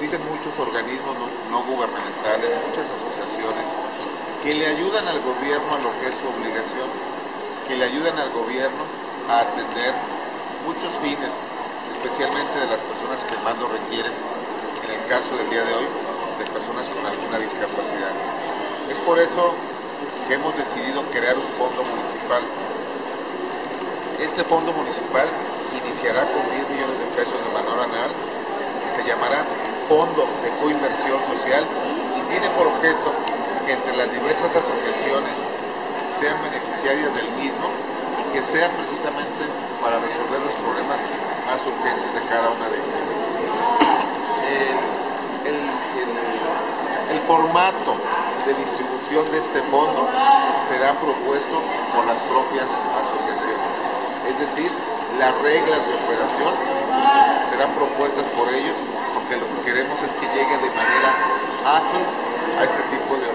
existen muchos organismos no, gubernamentales, muchas asociaciones que le ayudan al gobierno a lo que es su obligación, que le ayudan al gobierno a atender muchos fines, especialmente de las personas que más lo requieren, en el caso del día de hoy, de personas con alguna discapacidad. Es por eso que hemos decidido crear un fondo municipal. Este fondo municipal iniciará con 10 millones de pesos Fondo de Coinversión Social y tiene por objeto que entre las diversas asociaciones sean beneficiarias del mismo y que sea precisamente para resolver los problemas más urgentes de cada una de ellas. El, formato de distribución de este fondo será propuesto por las propias asociaciones. Es decir, las reglas de operación serán propuestas por ellos porque lo que queremos es que llegue de manera ágil a este tipo de